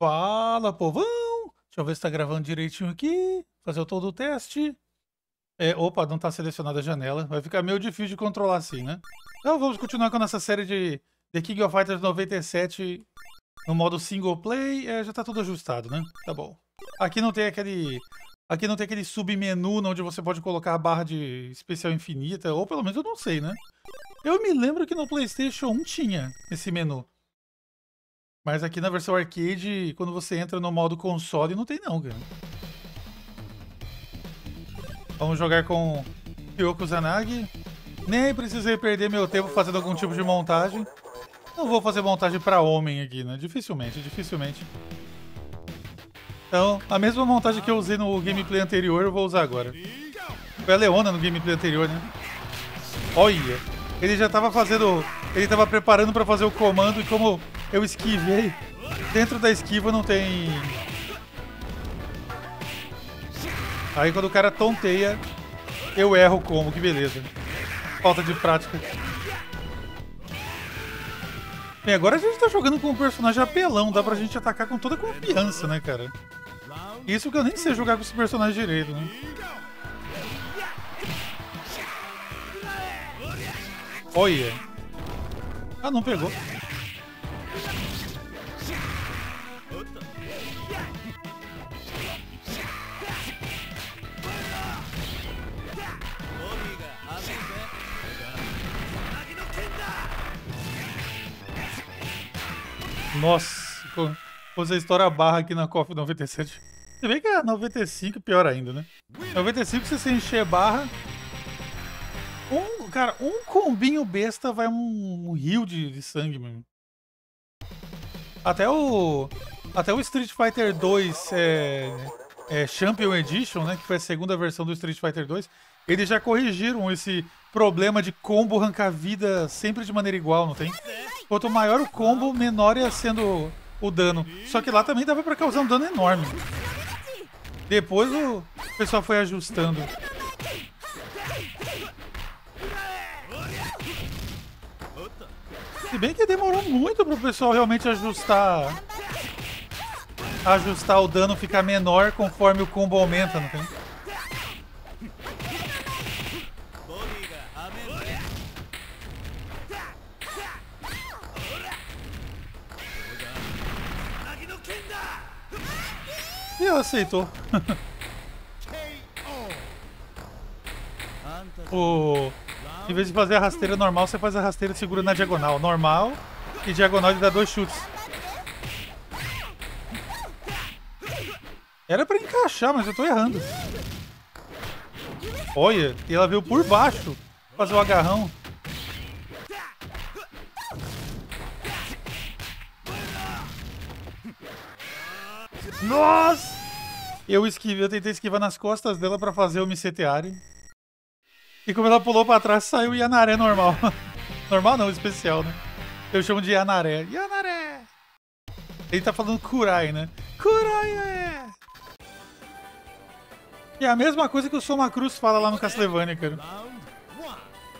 Fala, povão! Deixa eu ver se tá gravando direitinho aqui. Fazer todo o teste. É, opa, não tá selecionada a janela. Vai ficar meio difícil de controlar assim, né? Então vamos continuar com a nossa série de The King of Fighters 97 no modo single play. É, já tá tudo ajustado, né? Tá bom. Aqui não tem aquele... Aqui não tem aquele submenu onde você pode colocar a barra de especial infinita. Ou pelo menos eu não sei, né? Eu me lembro que no Playstation 1 tinha esse menu. Mas aqui na versão arcade, quando você entra no modo console, não tem não, cara. Vamos jogar com Kyoko Zanagi. Nem precisei perder meu tempo fazendo algum tipo de montagem. Não vou fazer montagem para homem aqui, né? Dificilmente, dificilmente. Então, a mesma montagem que eu usei no gameplay anterior, eu vou usar agora. Foi a Leona no gameplay anterior, né? Olha! Ele já tava fazendo... Ele tava preparando para fazer o comando e como eu esquivei. Dentro da esquiva não tem... Aí quando o cara tonteia, eu erro como, que beleza. Falta de prática. Bem, agora a gente tá jogando com um personagem apelão, dá pra gente atacar com toda confiança, né, cara? Isso que eu nem sei jogar com esse personagem direito, né? Olha. Ah, não pegou. Nossa, você estoura a barra aqui na KOF 97. Você vê que a 95 pior ainda, né? 95 se você encher barra. Um, cara, um combinho besta vai um, um rio de, de sangue mesmo. Até o. Até o Street Fighter 2 é, é, Champion Edition, né? Que foi a segunda versão do Street Fighter 2. Eles já corrigiram esse problema de combo arrancar vida sempre de maneira igual, não tem? Quanto maior o combo, menor ia sendo o dano. Só que lá também dava pra causar um dano enorme. Depois o pessoal foi ajustando. Se bem que demorou muito pro pessoal realmente ajustar ajustar o dano ficar menor conforme o combo aumenta, não tem? Aceitou. o... Em vez de fazer a rasteira normal, você faz a rasteira segura na diagonal. Normal e diagonal ele dá dois chutes. Era pra encaixar, mas eu tô errando. Olha, e ela veio por baixo fazer o agarrão. Nossa! Eu esquivei, eu tentei esquivar nas costas dela pra fazer o Miceteari. E como ela pulou pra trás, saiu Yanaré normal. normal não, especial, né? Eu chamo de Yanaré. Yanaré! Ele tá falando Kurai, né? Kurai é! E é a mesma coisa que o Soma Cruz fala lá no Castlevania, cara.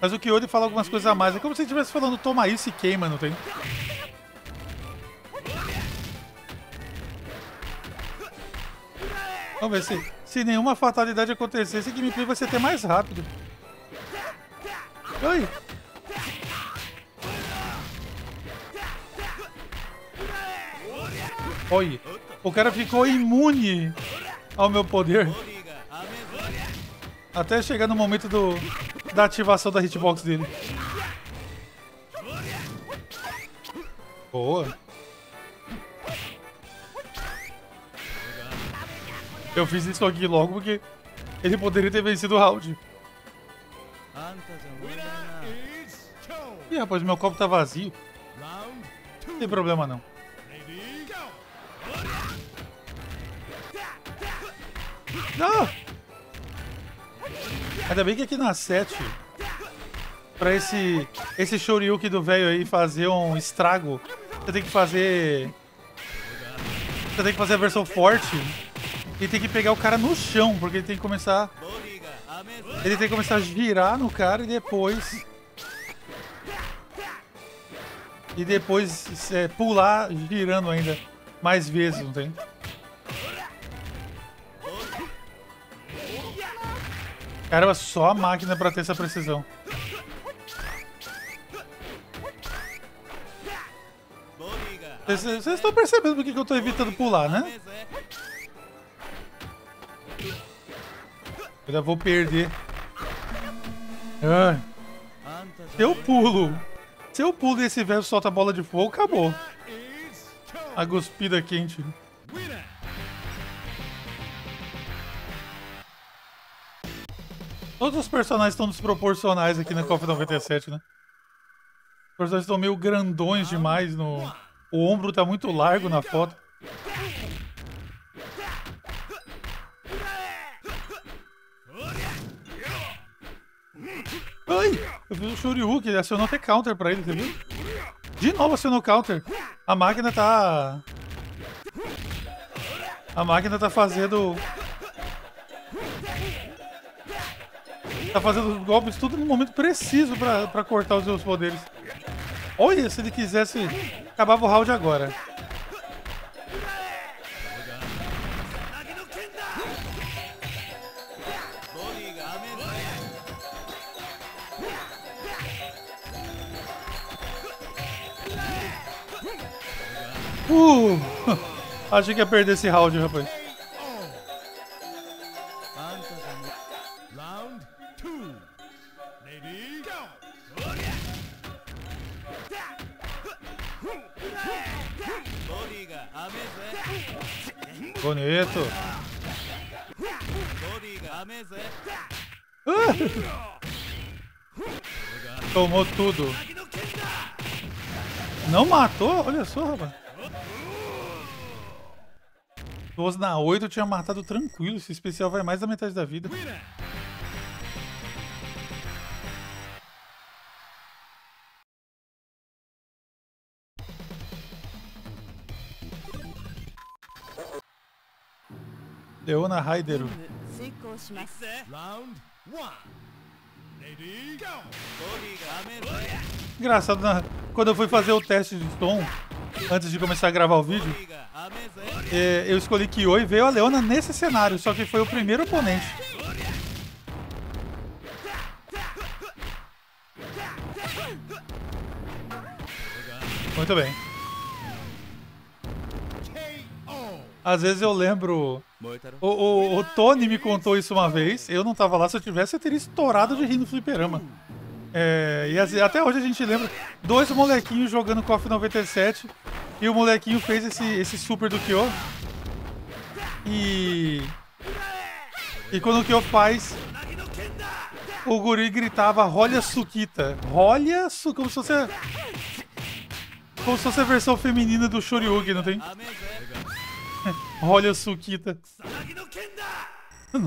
Mas o Kyori fala algumas coisas a mais. É como se ele estivesse falando toma isso e queima, não tem? Vamos ver se, se nenhuma fatalidade acontecer, esse gameplay vai ser até mais rápido. Oi! O cara ficou imune ao meu poder. Até chegar no momento do, da ativação da hitbox dele. Boa. Eu fiz isso aqui logo porque ele poderia ter vencido o round. Ih, rapaz, meu copo tá vazio. Não tem problema não. Não! Ainda bem que aqui na 7, pra esse, esse Shoryuken do velho aí fazer um estrago, você tem que fazer... Você tem que fazer a versão forte e tem que pegar o cara no chão, porque ele tem que começar... Ele tem que começar a girar no cara e depois... E depois é, pular girando ainda. mais vezes, não tem? Caramba, só a máquina pra ter essa precisão. Vocês estão percebendo por que eu tô evitando pular, né? Já vou perder. Ai. Se eu pulo, se eu pulo e esse velho solta a bola de fogo, acabou. A guspida quente. Todos os personagens estão desproporcionais aqui na KOF 97, né? Os personagens estão meio grandões demais no... O ombro tá muito largo na foto. Ai! Eu fiz o Shoryuken, ele acionou até counter pra ele, entendeu? De novo acionou counter. A máquina tá... A máquina tá fazendo Tá fazendo os golpes tudo no momento preciso pra, pra cortar os seus poderes. Olha, se ele quisesse, acabava o round agora. Uh! Achei que ia perder esse round, rapaz. Bonito. Tomou tudo. Não matou? Olha só, rapaz. Se na 8 eu tinha matado tranquilo. Esse especial vai mais da metade da vida. Leona Raideru. Engraçado, né? quando eu fui fazer o teste de tom, antes de começar a gravar o vídeo, é, eu escolhi Kyo e veio a Leona nesse cenário, só que foi o primeiro oponente. Muito bem. Às vezes eu lembro. O, o, o, Tony me contou isso uma vez. Eu não tava lá. Se eu tivesse, eu teria estourado de rir no fliperama. É, e assim, até hoje a gente lembra dois molequinhos jogando KOF 97 e o molequinho fez esse, esse super do Kyo. E. E quando o Kyo faz, o guri gritava Rolha Sukita. Rolha Su... Como se fosse. Como se fosse a versão feminina do Shoryuken, não tem? Olha a Sukita.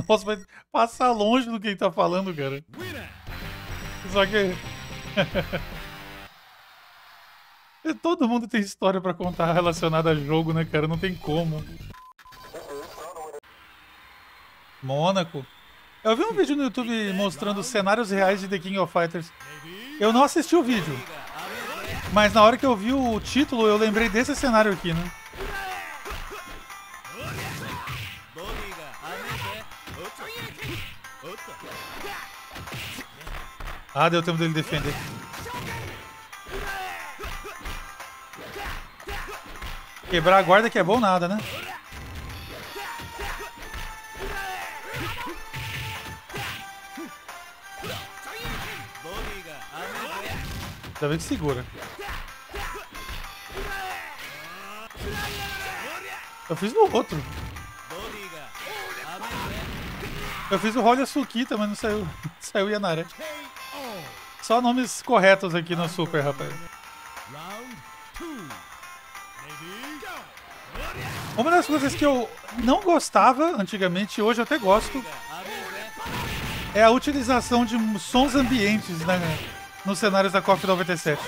Nossa, vai passar longe do que ele tá falando, cara. Só que. Todo mundo tem história pra contar relacionada a jogo, né, cara? Não tem como. Mônaco. Eu vi um vídeo no YouTube mostrando cenários reais de The King of Fighters. Eu não assisti o vídeo. Mas na hora que eu vi o título, eu lembrei desse cenário aqui, né? Ah, deu tempo dele defender. Quebrar a guarda que é bom nada, né? Ainda bem que segura. Eu fiz no outro. Eu fiz o Rolha Sukita, mas não saiu, saiu Yanara. Só nomes corretos aqui no Super, rapaz. Uma das coisas que eu não gostava antigamente, hoje eu até gosto, é a utilização de sons ambientes né, nos cenários da COF 97.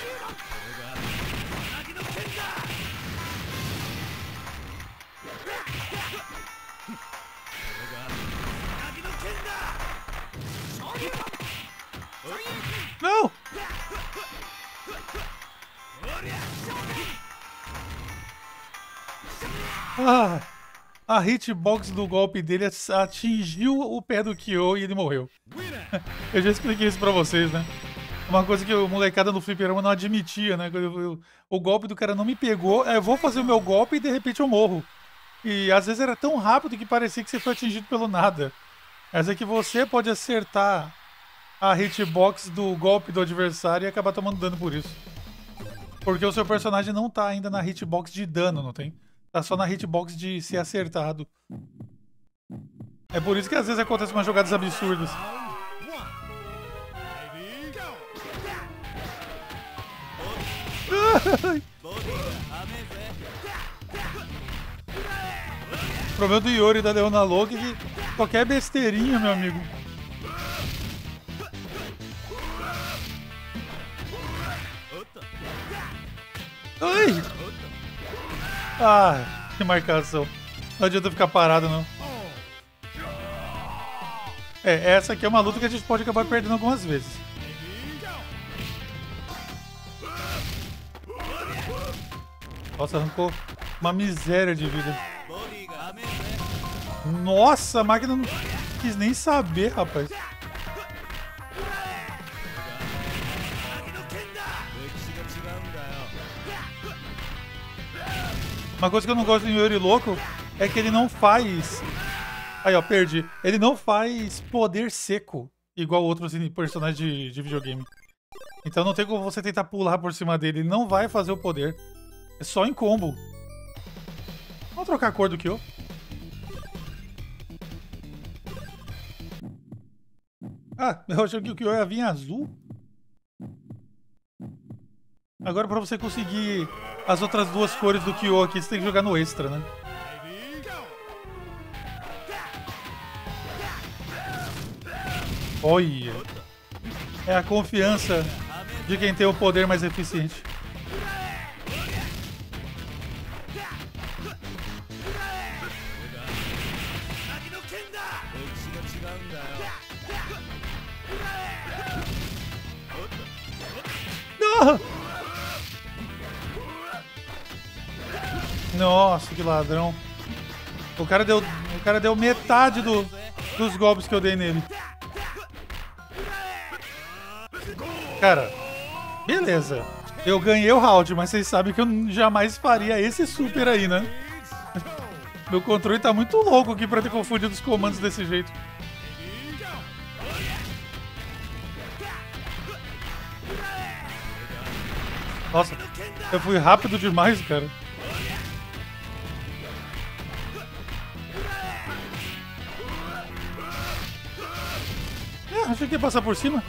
A hitbox do golpe dele atingiu o pé do Kyo e ele morreu. Eu já expliquei isso pra vocês, né? Uma coisa que o molecada no fliperama não admitia, né? O golpe do cara não me pegou, eu vou fazer o meu golpe e de repente eu morro. E às vezes era tão rápido que parecia que você foi atingido pelo nada. Mas é que você pode acertar a hitbox do golpe do adversário e acabar tomando dano por isso. Porque o seu personagem não tá ainda na hitbox de dano, não tem? Tá só na hitbox de ser acertado. É por isso que às vezes acontecem umas jogadas absurdas. o problema do Yori e da Leona Loki é que qualquer besteirinha, meu amigo. Ai! Ah, que marcação. Não adianta ficar parado, não. É, essa aqui é uma luta que a gente pode acabar perdendo algumas vezes. Nossa, arrancou uma miséria de vida. Nossa, a máquina não quis nem saber, rapaz. Uma coisa que eu não gosto do Yuri Louco é que ele não faz. Aí, ó, perdi. Ele não faz poder seco, igual outros personagens de, de videogame. Então não tem como você tentar pular por cima dele. Ele não vai fazer o poder. É só em combo. Vamos trocar a cor do Kyo. Ah, eu achei que o Kyo ia vir azul. Agora pra você conseguir as outras duas cores do Kyo aqui, você tem que jogar no extra, né? Olha! É a confiança de quem tem o poder mais eficiente. Nossa, que ladrão. O cara deu, o cara deu metade do, dos golpes que eu dei nele. Cara, beleza. Eu ganhei o round, mas vocês sabem que eu jamais faria esse super aí, né? Meu controle tá muito louco aqui pra ter confundido os comandos desse jeito. Nossa, eu fui rápido demais, cara. Ia passar por cima.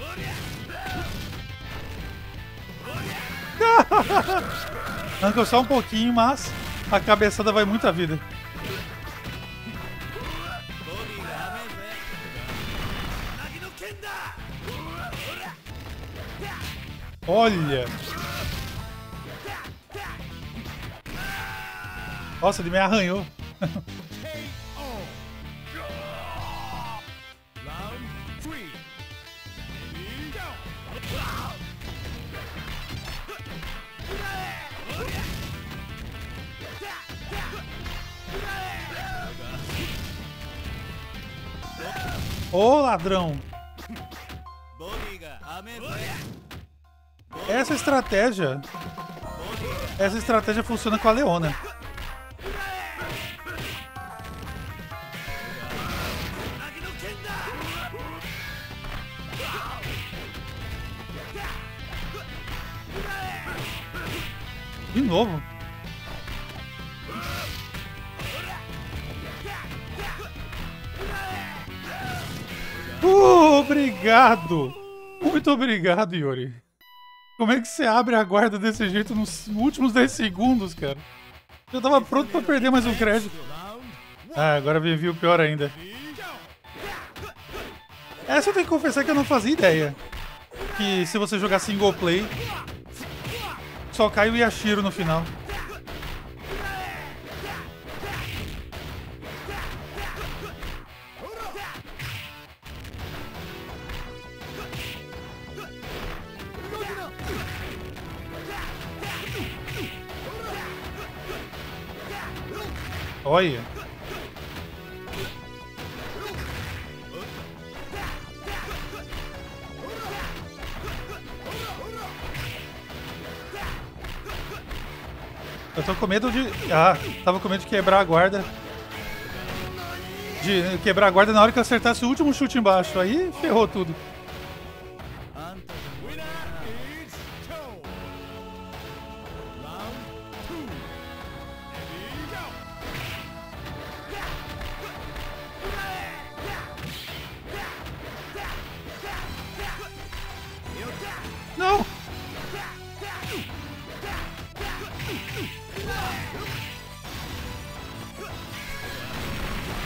Arrancou só um pouquinho, mas a cabeçada vai muita vida. Olha! Nossa, ele me arranhou. Ô ladrão! Essa estratégia. Essa estratégia funciona com a Leona. De novo? Obrigado! Muito obrigado, Yuri. Como é que você abre a guarda desse jeito nos últimos 10 segundos, cara? Eu tava pronto pra perder mais um crédito. Ah, agora vivi o pior ainda. Essa eu tenho que confessar que eu não fazia ideia. Que se você jogar single play, só cai o Yashiro no final. Olha. Eu tô com medo de... Ah, tava com medo de quebrar a guarda. De quebrar a guarda na hora que eu acertasse o último chute embaixo. Aí ferrou tudo.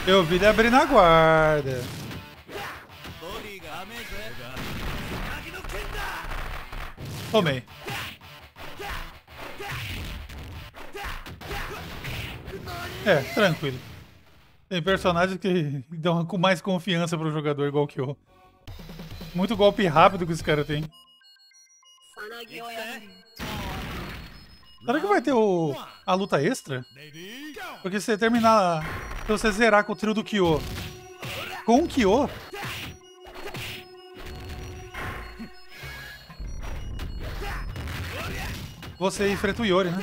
Eu vi ele abrir na guarda. Tomei. É, tranquilo. Tem personagens que dão mais confiança pro jogador, igual que eu. Muito golpe rápido que esse cara tem. Será que vai ter o, a luta extra? Porque se você terminar. Se você zerar com o trio do Kyo com o Kyo. Você enfrenta o Yori, né?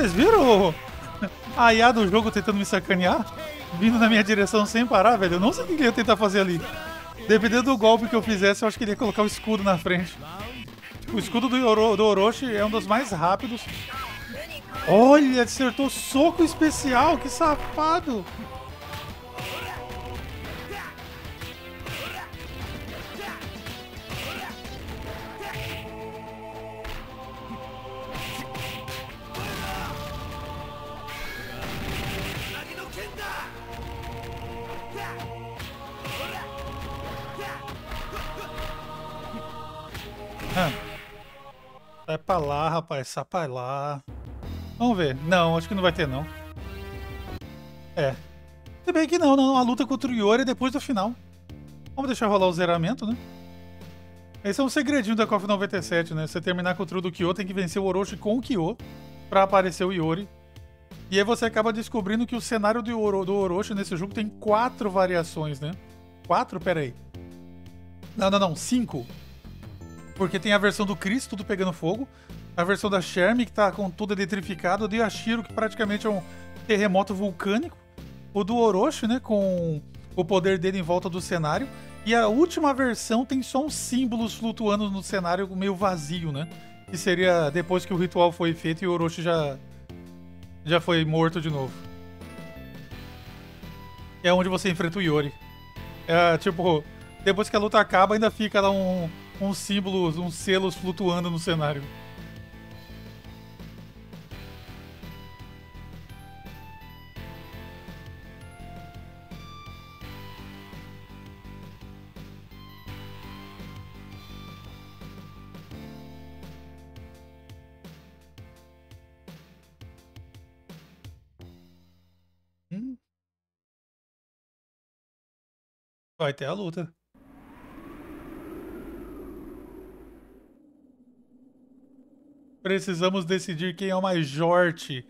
Vocês viram a IA do jogo tentando me sacanear? Vindo na minha direção sem parar, velho. Eu não sei o que ele ia tentar fazer ali. Dependendo do golpe que eu fizesse, eu acho que ele ia colocar o escudo na frente. O escudo do, Oro, do Orochi é um dos mais rápidos. Olha, acertou soco especial, que safado! Pra lá, rapaz. Sai pra lá. Vamos ver. Não, acho que não vai ter, não. É. Se bem que não, não. A luta contra o Yori é depois do final. Vamos deixar rolar o zeramento, né? Esse é um segredinho da KOF 97, né? Você terminar com o trio do Kyo, tem que vencer o Orochi com o Kyo pra aparecer o Yori. E aí você acaba descobrindo que o cenário do, Oro, do Orochi nesse jogo tem quatro variações, né? Quatro? Pera aí. Não, não, não. Cinco. Porque tem a versão do Chris, tudo pegando fogo. A versão da Shermie, que tá com tudo eletrificado. O do Yashiro, que praticamente é um terremoto vulcânico. O do Orochi, né? Com o poder dele em volta do cenário. E a última versão tem só uns símbolos flutuando no cenário meio vazio, né? Que seria depois que o ritual foi feito e o Orochi já, já foi morto de novo. É onde você enfrenta o Yori. É tipo, depois que a luta acaba, ainda fica lá um, uns símbolos, uns selos flutuando no cenário. Hum. Vai ter a luta. Precisamos decidir quem é o mais Jorte.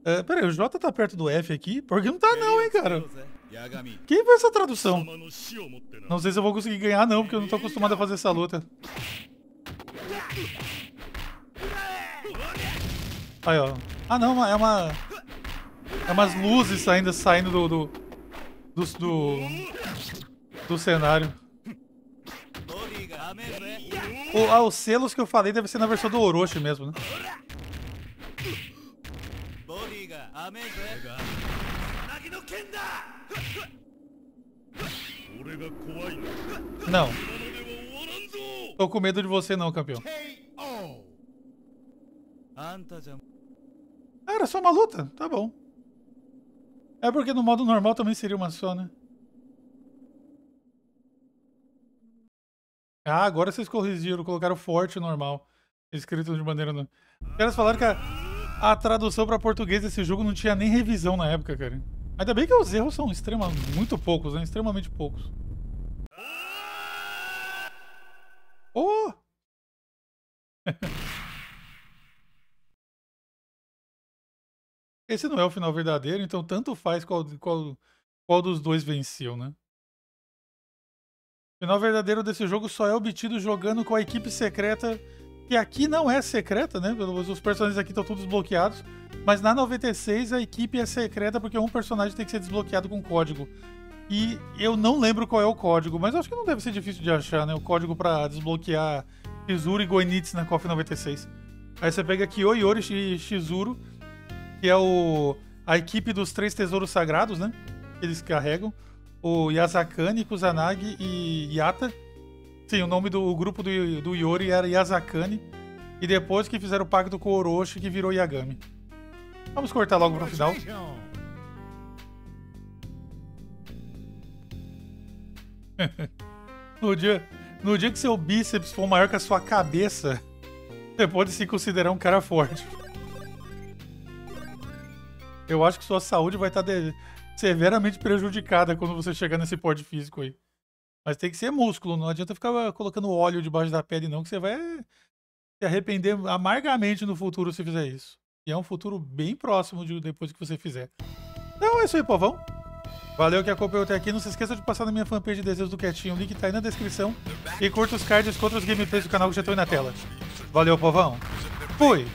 Uh, peraí, o J tá perto do F aqui? Porque não tá não, hein, cara. Quem fez essa tradução? Não sei se eu vou conseguir ganhar não, porque eu não tô acostumado a fazer essa luta. Aí, ó. Ah, não, é uma... É umas luzes ainda saindo do... Do, do, do, do cenário. O, ah, os selos que eu falei deve ser na versão do Orochi mesmo, né? Não. Tô com medo de você não, campeão. Ah, era só uma luta? Tá bom. É porque no modo normal também seria uma só, né? Ah, agora vocês corrigiram, colocaram forte normal. Escrito de maneira. Os caras falaram que a, a tradução para português desse jogo não tinha nem revisão na época, cara. Ainda bem que os erros são extremamente, muito poucos, né? Extremamente poucos. Oh! Esse não é o final verdadeiro, então tanto faz qual, qual, qual dos dois venceu, né? O final verdadeiro desse jogo só é obtido jogando com a equipe secreta, que aqui não é secreta, né? Os personagens aqui estão todos bloqueados. Mas na 96 a equipe é secreta porque um personagem tem que ser desbloqueado com código. E eu não lembro qual é o código, mas acho que não deve ser difícil de achar, né? O código para desbloquear Shizuru e Goenitsu na KOF 96. Aí você pega Kyo, Yori e Shizuru que é o, a equipe dos três tesouros sagrados, né? Que eles carregam. O Yazakani, Kusanagi e Yata. Sim, o nome do grupo do, do Yori era Yazakani. E depois que fizeram o pacto com o Orochi, que virou Yagami. Vamos cortar logo pro final. no, dia, no dia que seu bíceps for maior que a sua cabeça, você pode se considerar um cara forte. Eu acho que sua saúde vai estar tá severamente prejudicada quando você chegar nesse porte físico aí. Mas tem que ser músculo, não adianta ficar colocando óleo debaixo da pele, não, que você vai se arrepender amargamente no futuro se fizer isso. E é um futuro bem próximo de depois que você fizer. Então é isso aí, povão. Valeu que acompanhou até aqui. Não se esqueça de passar na minha fanpage de Desejos do Quietinho. O link tá aí na descrição. E curta os cards contra os gameplays do canal que já estão aí na tela. Valeu, povão. Fui!